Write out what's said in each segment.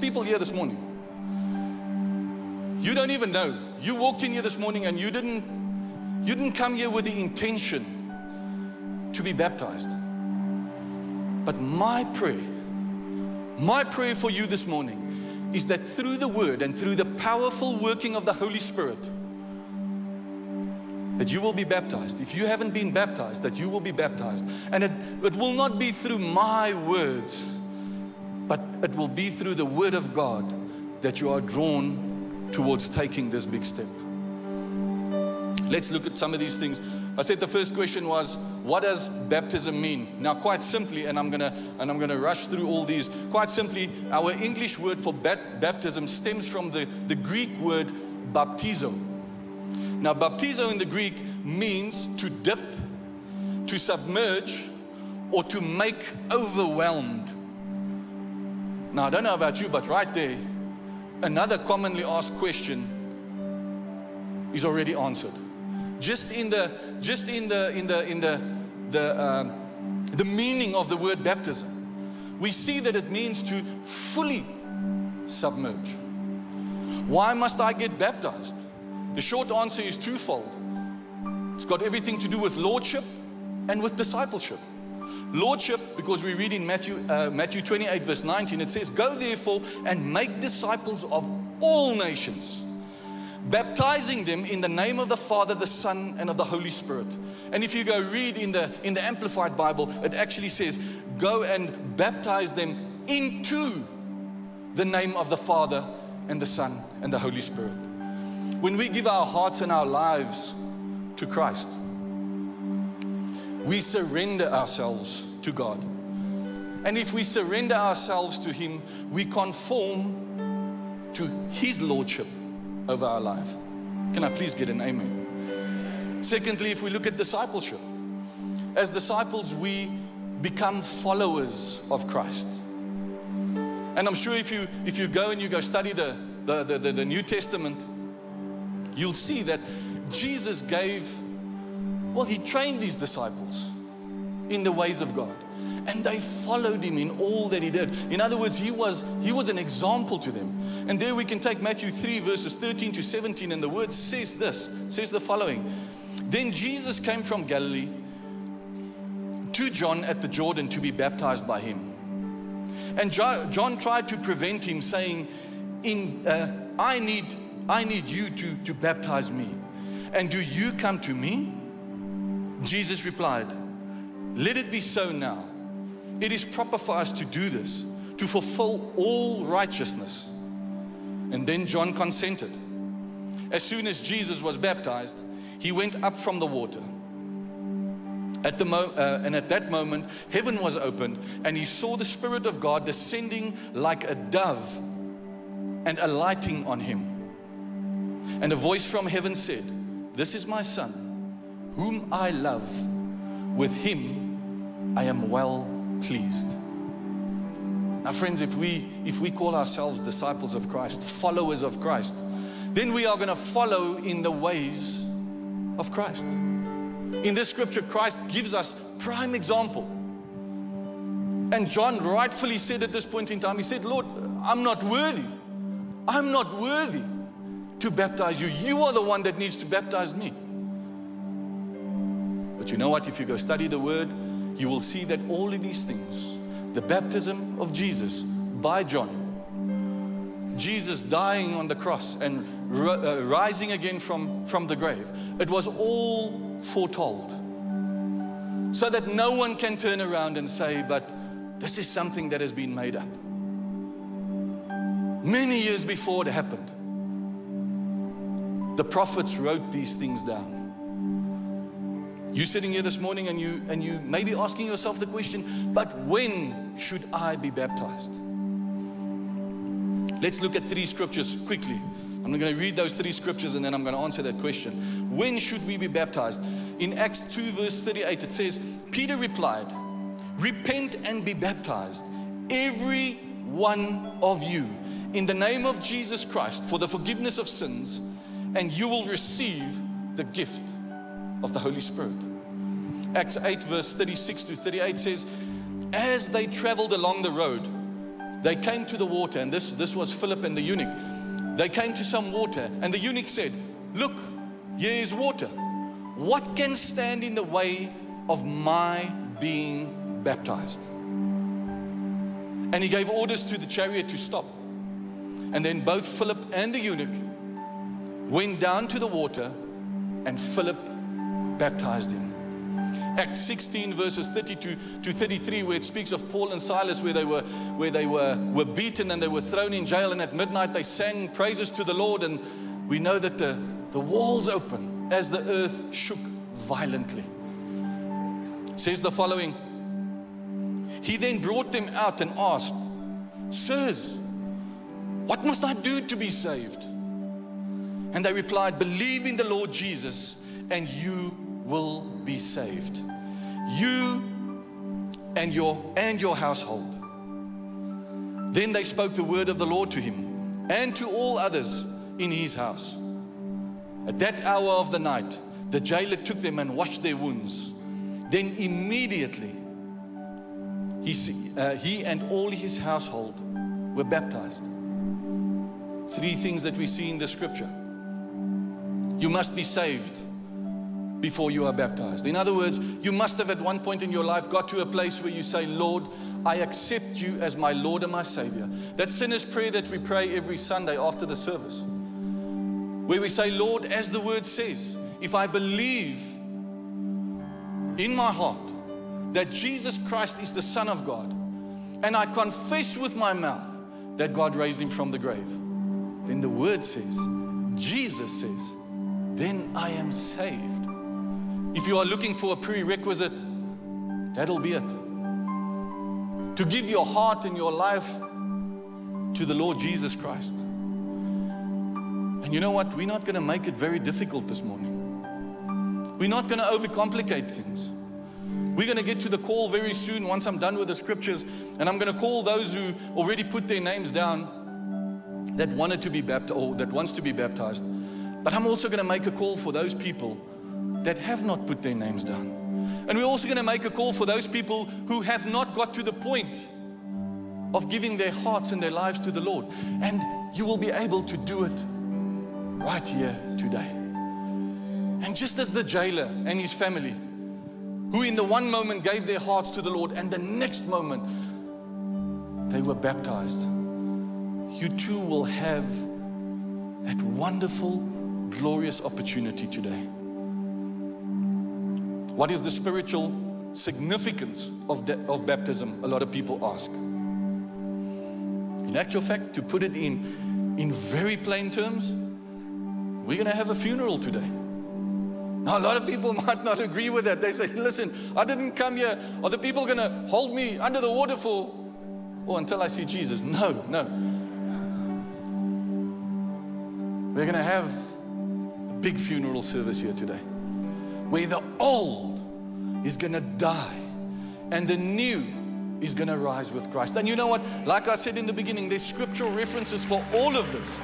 people here this morning. You don't even know. You walked in here this morning and you didn't you didn't come here with the intention to be baptized. But my prayer, my prayer for you this morning is that through the word and through the powerful working of the Holy Spirit, that you will be baptized. If you haven't been baptized, that you will be baptized. And it, it will not be through my words, but it will be through the word of God that you are drawn towards taking this big step. Let's look at some of these things. I said the first question was, what does baptism mean? Now, quite simply, and I'm gonna and I'm gonna rush through all these. Quite simply, our English word for baptism stems from the, the Greek word baptizo. Now, baptizo in the Greek means to dip, to submerge, or to make overwhelmed. Now, I don't know about you, but right there, another commonly asked question is already answered. Just in the, just in the, in the, in the, the, uh, the meaning of the word baptism, we see that it means to fully submerge. Why must I get baptized? The short answer is twofold. It's got everything to do with lordship and with discipleship. Lordship, because we read in Matthew, uh, Matthew 28, verse 19, it says, Go therefore and make disciples of all nations, baptizing them in the name of the Father, the Son, and of the Holy Spirit. And if you go read in the, in the Amplified Bible, it actually says, Go and baptize them into the name of the Father, and the Son, and the Holy Spirit. When we give our hearts and our lives to Christ, we surrender ourselves to God. And if we surrender ourselves to Him, we conform to His Lordship over our life. Can I please get an amen? Secondly, if we look at discipleship, as disciples, we become followers of Christ. And I'm sure if you, if you go and you go study the, the, the, the New Testament, you'll see that Jesus gave, well, he trained these disciples in the ways of God. And they followed him in all that he did. In other words, he was, he was an example to them. And there we can take Matthew 3, verses 13 to 17, and the word says this says the following Then Jesus came from Galilee to John at the Jordan to be baptized by him. And John tried to prevent him, saying, in, uh, I need I need you to, to baptize me. And do you come to me? Jesus replied, Let it be so now. It is proper for us to do this, to fulfill all righteousness. And then John consented. As soon as Jesus was baptized, he went up from the water. At the mo- uh, and at that moment, heaven was opened, and he saw the Spirit of God descending like a dove and alighting on him. And a voice from heaven said, This is my son, whom I love. With him I am well pleased. Now, friends, if we if we call ourselves disciples of Christ, followers of Christ, then we are going to follow in the ways of Christ. In this scripture, Christ gives us prime example. And John rightfully said at this point in time, he said, Lord, I'm not worthy. I'm not worthy to baptize you. You are the one that needs to baptize me. But you know what? If you go study the word, you will see that all of these things, the baptism of Jesus by John, Jesus dying on the cross and uh, rising again from, from the grave, it was all foretold. So that no one can turn around and say, but this is something that has been made up. Many years before it happened, the prophets wrote these things down. You sitting here this morning and you and you may be asking yourself the question, but when should I be baptized? Let's look at three scriptures quickly. I'm going to read those three scriptures and then I'm going to answer that question. When should we be baptized? In Acts 2, verse 38, it says, Peter replied, Repent and be baptized, every one of you, in the name of Jesus Christ, for the forgiveness of sins and you will receive the gift of the Holy Spirit. Acts 8, verse 36 to 38 says, As they traveled along the road, they came to the water, and this, this was Philip and the eunuch. They came to some water, and the eunuch said, Look, here is water. What can stand in the way of my being baptized? And he gave orders to the chariot to stop. And then both Philip and the eunuch went down to the water, and Philip baptized him. Acts 16 verses 32 to 33 where it speaks of Paul and Silas where they were where they were were beaten and they were thrown in jail and at midnight they sang praises to the Lord and we know that the the walls open as the earth shook violently. It says the following He then brought them out and asked, Sirs, what must I do to be saved? And they replied, Believe in the Lord Jesus, and you will be saved. You and your and your household. Then they spoke the word of the Lord to him and to all others in his house. At that hour of the night, the jailer took them and washed their wounds. Then immediately, he, uh, he and all his household were baptized. Three things that we see in the scripture. You must be saved before you are baptized. In other words, you must have at one point in your life got to a place where you say, Lord, I accept you as my Lord and my Savior. That sinner's prayer that we pray every Sunday after the service where we say, Lord, as the word says, if I believe in my heart that Jesus Christ is the Son of God, and I confess with my mouth that God raised him from the grave, then the word says, Jesus says, then I am saved. If you are looking for a prerequisite, that'll be it. To give your heart and your life to the Lord Jesus Christ. And you know what? We're not going to make it very difficult this morning. We're not going to overcomplicate things. We're going to get to the call very soon once I'm done with the scriptures. And I'm going to call those who already put their names down that wanted to be baptized or that wants to be baptized. But I'm also going to make a call for those people that have not put their names down. And we're also going to make a call for those people who have not got to the point of giving their hearts and their lives to the Lord. And you will be able to do it right here today. And just as the jailer and his family, who in the one moment gave their hearts to the Lord, and the next moment they were baptized, you too will have that wonderful, glorious opportunity today. What is the spiritual significance of, of baptism? A lot of people ask. In actual fact, to put it in, in very plain terms, we're going to have a funeral today. Now, a lot of people might not agree with that. They say, listen, I didn't come here. Are the people going to hold me under the water for, oh, until I see Jesus? No, no. We're going to have a big funeral service here today where the old is going to die and the new is going to rise with Christ. And you know what? Like I said in the beginning, there's scriptural references for all of this.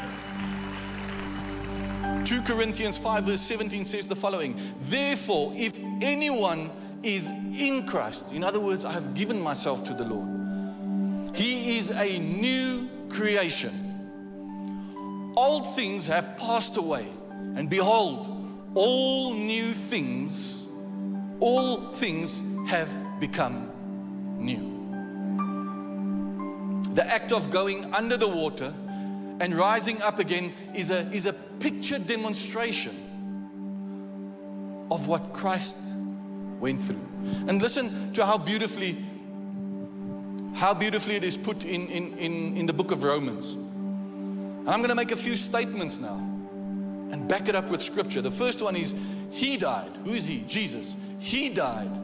2 Corinthians 5, verse 17 says the following Therefore, if anyone is in Christ, in other words, I have given myself to the Lord, he is a new creation. Old things have passed away, and behold, all new things, all things have become new. The act of going under the water and rising up again is a, is a picture demonstration of what Christ went through. And listen to how beautifully how beautifully it is put in, in, in, in the book of Romans. And I'm going to make a few statements now and back it up with scripture. The first one is He died. Who is He? Jesus. He died,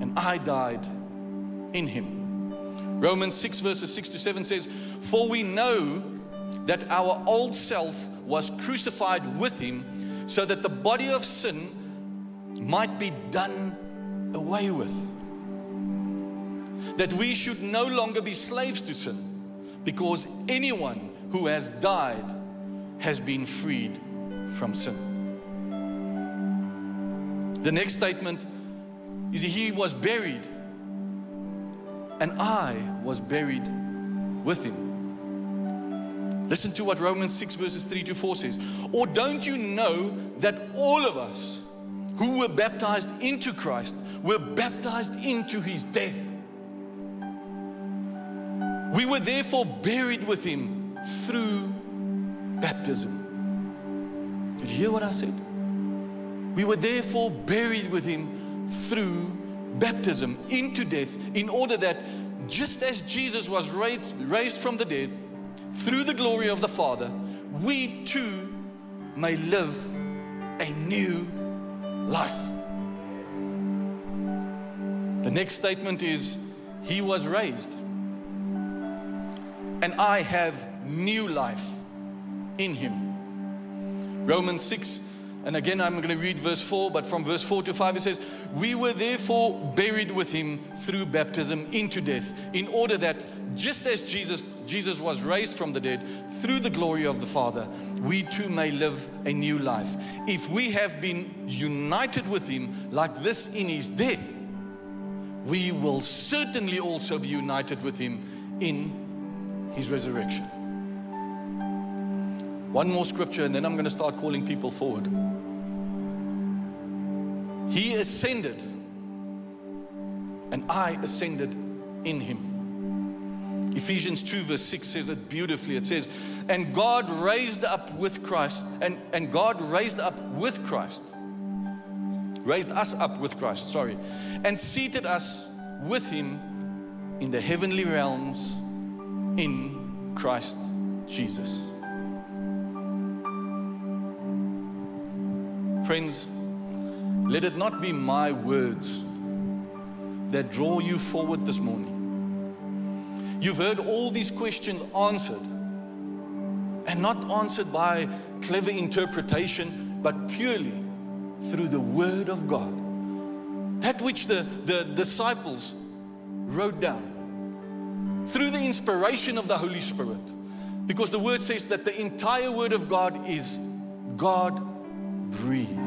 and I died in Him. Romans 6, verses 6 to 7 says, For we know that our old self was crucified with him so that the body of sin might be done away with. That we should no longer be slaves to sin because anyone who has died has been freed from sin. The next statement is he was buried and I was buried with him. Listen to what Romans 6, verses 3 to 4 says. Or don't you know that all of us who were baptized into Christ were baptized into his death? We were therefore buried with him through baptism. Did you hear what I said? We were therefore buried with him through baptism into death, in order that just as Jesus was raised, raised from the dead through the glory of the Father, we too may live a new life. The next statement is, He was raised, and I have new life in Him. Romans 6 and again, I'm going to read verse 4, but from verse 4 to 5, it says, We were therefore buried with him through baptism into death, in order that just as Jesus, Jesus was raised from the dead through the glory of the Father, we too may live a new life. If we have been united with him like this in his death, we will certainly also be united with him in his resurrection. One more scripture, and then I'm going to start calling people forward. He ascended, and I ascended in him. Ephesians 2, verse 6 says it beautifully. It says, And God raised up with Christ, and, and God raised up with Christ, raised us up with Christ, sorry, and seated us with him in the heavenly realms in Christ Jesus. Friends, let it not be my words that draw you forward this morning. You've heard all these questions answered, and not answered by clever interpretation, but purely through the Word of God. That which the, the disciples wrote down through the inspiration of the Holy Spirit. Because the Word says that the entire Word of God is God breathed.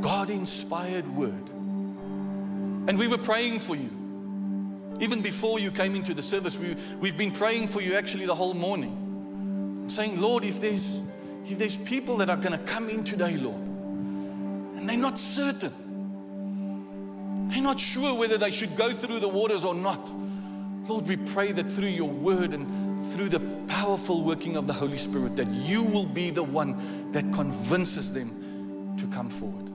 God inspired word. And we were praying for you. Even before you came into the service, we, we've been praying for you actually the whole morning. Saying, Lord, if there's, if there's people that are going to come in today, Lord, and they're not certain, they're not sure whether they should go through the waters or not. Lord, we pray that through your word and through the powerful working of the Holy Spirit, that you will be the one that convinces them to come forward.